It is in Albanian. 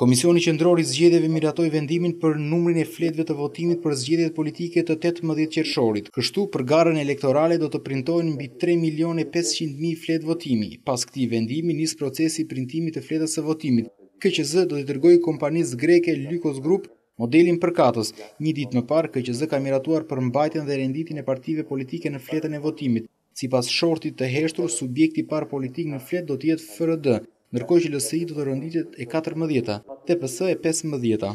Komisioni Qendror i Zgjedhjeve miratoi vendimin për numrin e fletëve të votimit për zgjedhjet politike të 18 qershorit. Kështu, për garën elektorale do të printohen mbi 3 milionë e 500 mijë fletë votimi. Pas këtij vendimi nis procesi i printimit të fletës së votimit. KQZ do t'i dërgojë kompanisë greke Lykos Group modelin përkatës. Një ditë më parë, KQZ ka miratuar përmbajtjen dhe renditjen e partive politike në fletën e votimit. Sipas shortit të hedhur, subjekt i parë politik në fletë do të jetë FRD, ndërkohë që LSI do të renditet e katërmbëdhjeta, dhe PS e pesëmbëdhjeta.